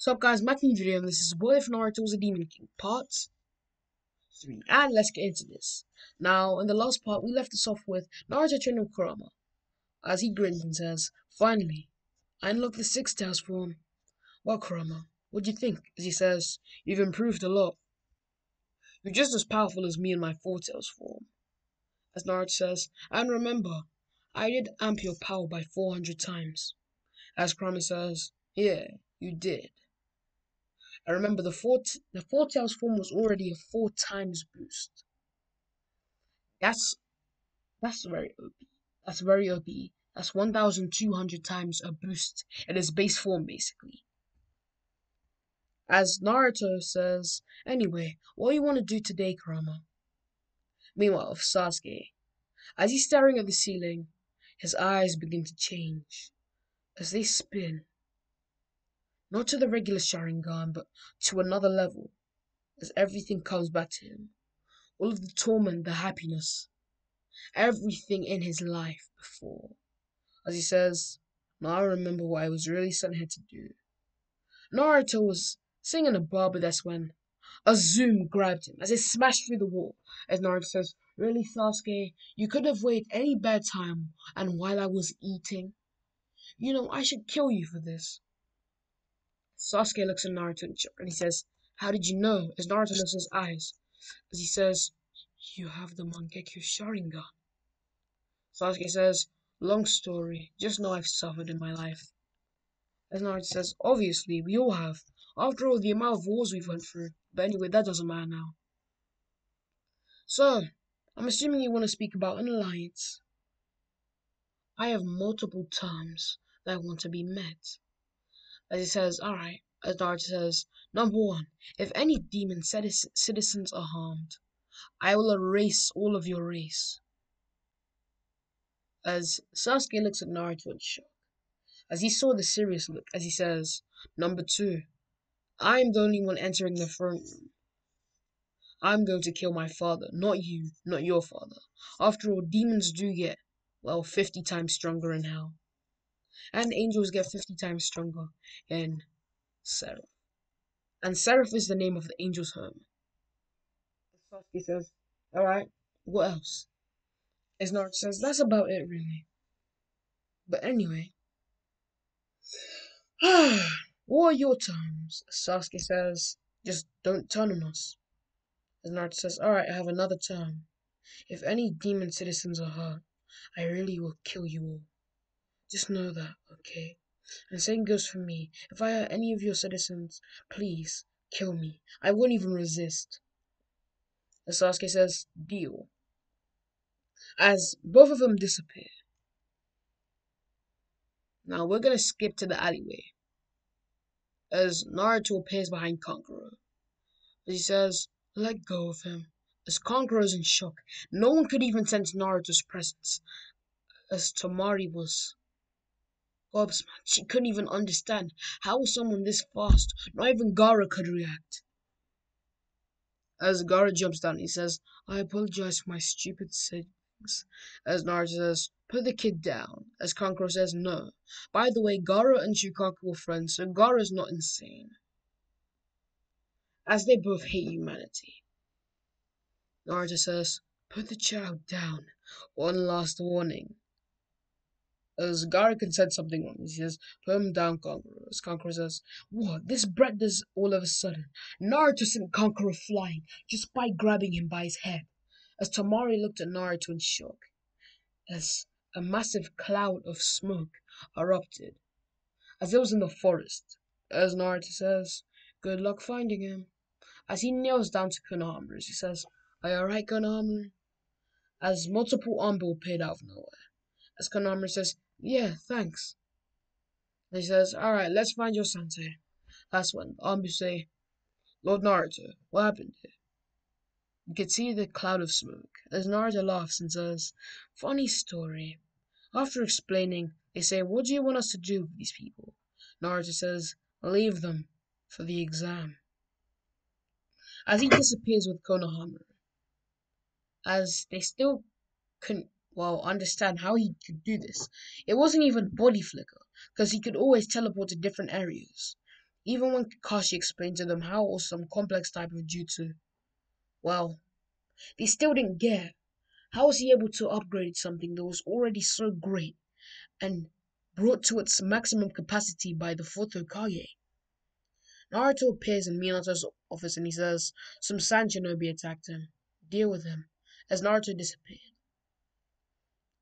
So up guys, in the video and this is What If Naruto a Demon King, part 3. And let's get into this. Now, in the last part, we left this off with Naruto training Kurama. As he grins and says, Finally, I unlocked the Six Tails form. Well, Kurama, what do you think? As he says, You've improved a lot. You're just as powerful as me in my Four Tails form. As Naruto says, and remember, I did amp your power by 400 times. As Kurama says, Yeah, you did. I remember the four the four tails form was already a four times boost. That's that's very OP. That's very OP. That's one thousand two hundred times a boost in his base form basically. As Naruto says, anyway, what do you want to do today, Kurama? Meanwhile, of Sasuke, as he's staring at the ceiling, his eyes begin to change as they spin not to the regular Sharingan, but to another level, as everything comes back to him. All of the torment, the happiness, everything in his life before. As he says, Now I remember what I was really sent here to do. Naruto was singing a bar, but that's when a zoom grabbed him as it smashed through the wall. As Naruto says, Really, Sasuke, you could have waited any bad time, and while I was eating? You know, I should kill you for this. Sasuke looks at Naruto and he says, How did you know? As Naruto looks his eyes, as he says, You have the Mangekyo Sharingan. Sasuke says, Long story, just know I've suffered in my life. As Naruto says, Obviously, we all have. After all, the amount of wars we've went through. But anyway, that doesn't matter now. So, I'm assuming you want to speak about an alliance. I have multiple terms that want to be met as he says, alright, as Naruto says, number one, if any demon citizens are harmed, I will erase all of your race. As Sasuke looks at Naruto in shock, as he saw the serious look, as he says, number two, I am the only one entering the throne room. I'm going to kill my father, not you, not your father. After all, demons do get, well, 50 times stronger in hell and angels get 50 times stronger in Seraph. And Seraph is the name of the angel's home. Sasuke says, Alright, what else? As Naruto says, that's about it really. But anyway. what are your terms? Sasuke says, just don't turn on us. As Naruto says, Alright, I have another term. If any demon citizens are hurt, I really will kill you all. Just know that, okay? And same goes for me. If I hurt any of your citizens, please kill me. I won't even resist. As Sasuke says, deal. As both of them disappear. Now we're gonna skip to the alleyway. As Naruto appears behind Kankuro. He says, let go of him. As Kankuro is in shock, no one could even sense Naruto's presence. As Temari was gobsmacked. She couldn't even understand how someone this fast, not even Gaara could react. As Gaara jumps down, he says, I apologize for my stupid sayings. As Naruto says, put the kid down. As Kankuro says, no. By the way, Gaara and Shukaku were friends, so Gaara's not insane. As they both hate humanity. Naruto says, put the child down. One last warning Uh, as Garrick said something wrong. He says, put him down. As Kankuro says, what? This brat does all of a sudden. Naruto sent Kankuro flying just by grabbing him by his head. As Temari looked at Naruto in shock, as a massive cloud of smoke erupted, as it was in the forest. As Naruto says, good luck finding him. As he kneels down to Konohamaru, he says, Are you alright, Konohamaru? As multiple Anbu appeared out of nowhere. As Konohamaru says, yeah, thanks. And he says, Alright, let's find your sensei. That's when Anbu say, Lord Naruto, what happened here? You can see the cloud of smoke as Naruto laughs and says, Funny story. After explaining, they say, What do you want us to do with these people? Naruto says, Leave them for the exam. As he disappears with Konohamaru, as they still couldn't well understand how he could do this. It wasn't even body flicker, because he could always teleport to different areas. Even when Kakashi explained to them how it was some complex type of jutsu, well, they still didn't get. How was he able to upgrade something that was already so great and brought to its maximum capacity by the fourth Hokage? Naruto appears in Minato's office and he says some Sand Shinobi attacked him. Deal with him. As Naruto disappeared.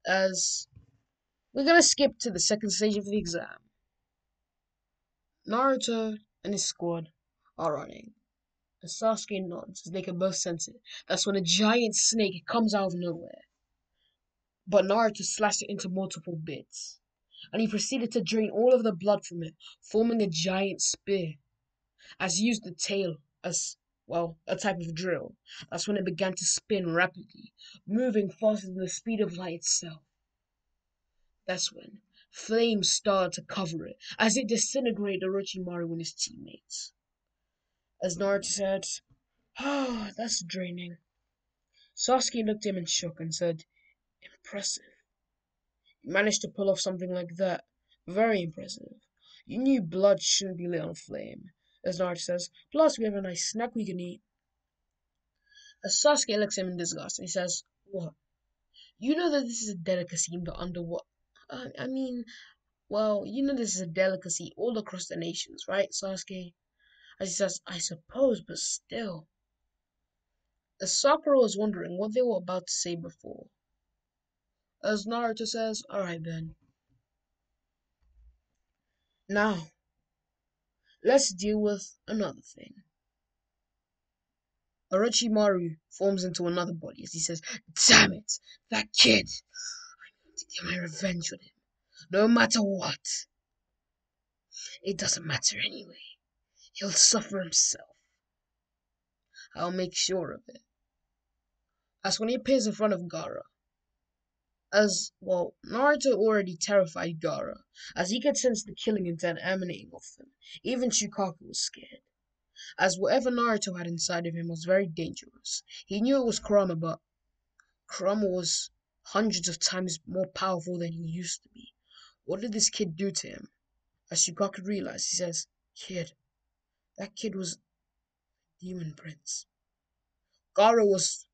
As we're gonna skip to the second stage of the exam. Naruto and his squad are running. And Sasuke nods as they can both sense it. That's when a giant snake comes out of nowhere. But Naruto slashed it into multiple bits. And he proceeded to drain all of the blood from it, forming a giant spear. As he used the tail as, well, a type of drill, that's when it began to spin rapidly, moving faster than the speed of light itself. That's when flames started to cover it as it disintegrated Orochimaru and his teammates. As Naruto said, oh, that's draining. Sasuke looked at him in shock and said, Impressive. You managed to pull off something like that. Very impressive. You knew blood shouldn't be lit on flame. As Naruto says, plus we have a nice snack we can eat. As Sasuke looks at him in disgust he says, What? You know that this is a delicacy in the underwater. Uh, I mean, well, you know this is a delicacy all across the nations, right, Sasuke? As he says, I suppose, but still. As Sakura was wondering what they were about to say before. As Naruto says, alright then. Now, let's deal with another thing. Orochimaru forms into another body as he says, Damn it, that kid! I need to get my revenge on him, no matter what. It doesn't matter anyway. He'll suffer himself. I'll make sure of it. As when he appears in front of Gaara. As, well, Naruto already terrified Gaara, as he could sense the killing intent emanating off him. Even Shukaku was scared. As whatever Naruto had inside of him was very dangerous. He knew it was Kurama, but Kurama was hundreds of times more powerful than he used to be. What did this kid do to him? As Shukaku realized, he says, Kid, that kid was Demon Prince. Gaara was,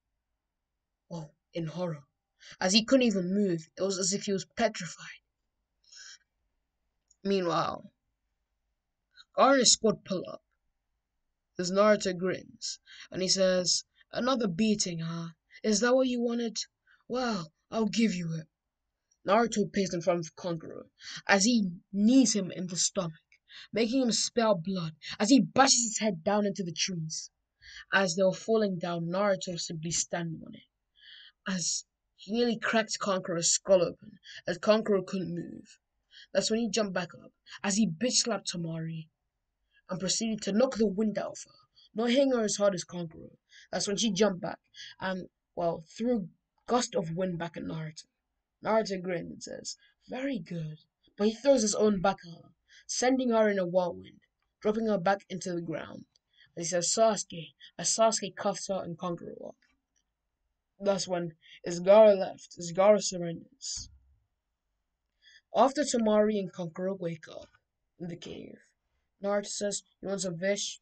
well, in horror. As he couldn't even move, it was as if he was petrified. Meanwhile, Gaara's squad pull up. As Naruto grins, and he says, Another beating, huh? Is that what you wanted? Well, I'll give you it. Naruto appears in front of Kankuro as he knees him in the stomach, making him spill blood as he bashes his head down into the trees. As they were falling down, Naruto simply standing on it. As he nearly cracked Kankuro's skull open, as Kankuro couldn't move. That's when he jumped back up, as he bitch slapped Temari and proceeded to knock the wind out of her, not hitting her as hard as Kankuro. That's when she jumped back and, well, threw a gust of wind back at Naruto. Naruto grins and says, Very good. But he throws his own back at her, sending her in a whirlwind, dropping her back into the ground. And he says, Sasuke, as Sasuke cuffs her and Kankuro up. Thus, when Gaara left, Gaara surrenders. After Temari and Kankuro wake up in the cave, Naruto says he wants a fish,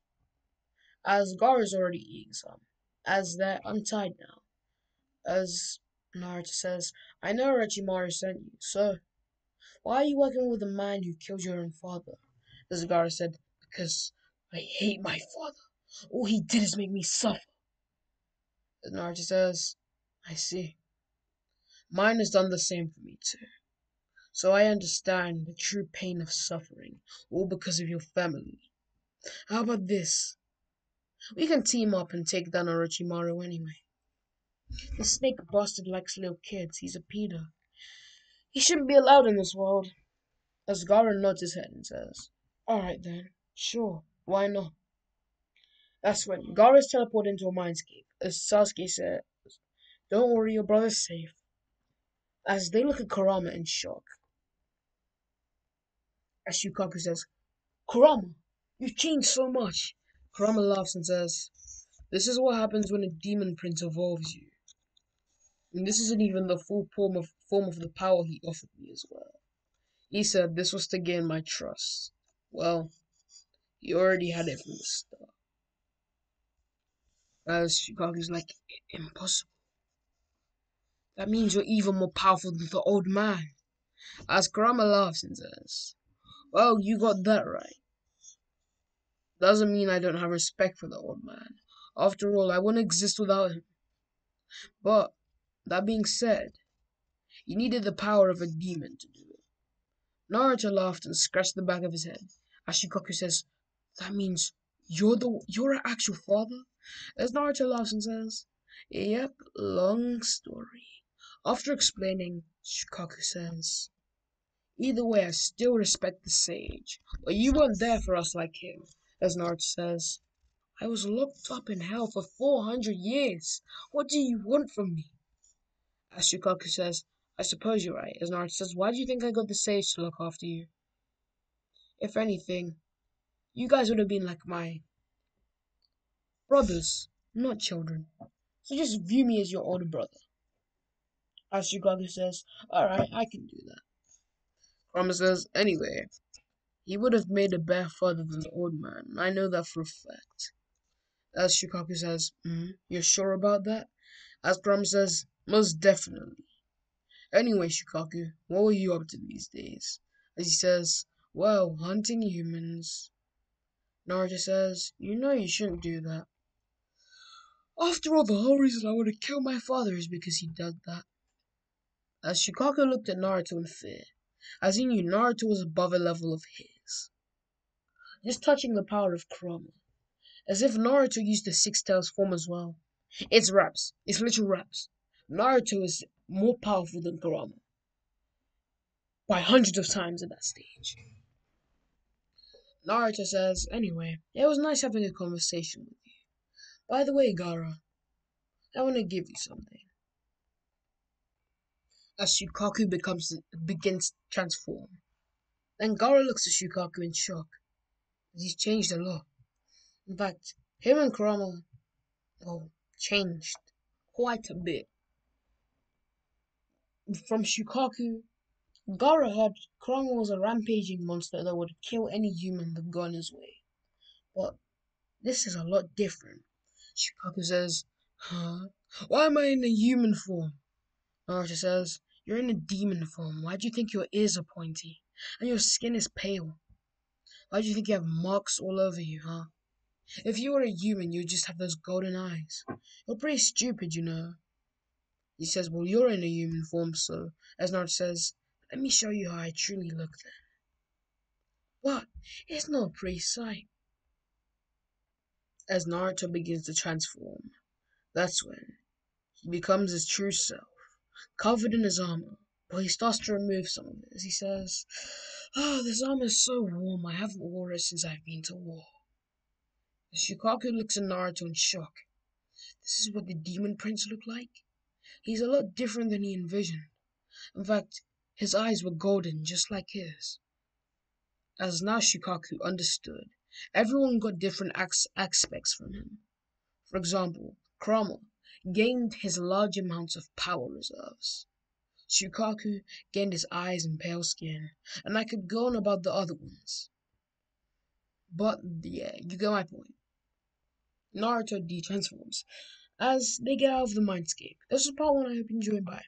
as Gaara is already eating some, as they're untied now as Naruto says, I know Orochimaru sent you, so why are you working with a man who killed your own father? As Gaara said, because I hate my father. All he did is make me suffer. Naruto says, I see. Mine has done the same for me too. So I understand the true pain of suffering, all because of your family. How about this? We can team up and take down Orochimaru anyway. The snake bastard likes little kids. He's a pedo. He shouldn't be allowed in this world. As Gaara nods his head and says, Alright then, sure, why not? That's when Gaara is teleported into a mindscape. As Sasuke says, Don't worry, your brother's safe. As they look at Kurama in shock. As Shukaku says, Kurama, you've changed so much. Kurama laughs and says, This is what happens when a demon prince evolves you. And this isn't even the full form of form of the power he offered me as well. He said this was to gain my trust. Well, He already had it from the start. As Shukaku's like, impossible. That means you're even more powerful than the old man. As Kurama laughs and says, Well, you got that right. Doesn't mean I don't have respect for the old man. After all, I wouldn't exist without him. But, that being said, he needed the power of a demon to do it. Naruto laughed and scratched the back of his head. As Shukaku says, That means you're the you're our actual father? As Naruto laughs and says, Yep, long story. After explaining, says, Either way, I still respect the sage, but you weren't there for us like him. As Naruto says, I was locked up in hell for 400 years. What do you want from me? As Shukaku says, I suppose you're right. As Naruto says, why do you think I got the sage to look after you? If anything, you guys would have been like my brothers, not children. So just view me as your older brother. As Shukaku says, alright, I can do that. Kurama says, anyway, he would have made a better father than the old man. I know that for a fact. As Shukaku says, mm, you're sure about that? As Kurama says, most definitely. Anyway, Shukaku, what were you up to these days? As he says, well, hunting humans. Naruto says, you know you shouldn't do that. After all, the whole reason I want to kill my father is because he did that. As Shukaku looked at Naruto in fear, as he knew Naruto was above a level of his. Just touching the power of Kurama. As if Naruto used the Six Tails form as well. It's raps. It's literal raps. Naruto is more powerful than Kurama. By hundreds of times at that stage. Naruto says, anyway, it was nice having a conversation with you. By the way, Gaara, I want to give you something as Shukaku becomes begins to transform. Then Gaara looks at Shukaku in shock. He's changed a lot. In fact, him and Kurama, well, changed quite a bit. From Shukaku, Gaara heard Kurama was a rampaging monster that would kill any human that got in his way. But this is a lot different. Shukaku says, Huh? Why am I in a human form? Naruto says, You're in a demon form. Why do you think your ears are pointy? And your skin is pale? Why do you think you have marks all over you, huh? If you were a human, you'd just have those golden eyes. You're pretty stupid, you know. He says, Well, you're in a human form, so, as Naruto says, Let me show you how I truly look then. What? It's not a pretty sight. As Naruto begins to transform, that's when he becomes his true self covered in his armor, but he starts to remove some of it as he says, Oh, this armor is so warm, I haven't worn it since I've been to war. As Shukaku looks at Naruto in shock. This is what the Demon Prince looked like? He's a lot different than he envisioned. In fact, his eyes were golden, just like his. As now Shukaku understood, everyone got different aspects from him. For example, Kurama gained his large amounts of power reserves. Shukaku gained his eyes and pale skin, and I could go on about the other ones. But yeah, you get my point. Naruto detransforms as they get out of the mindscape. This is part one I hope you enjoyed. Bye.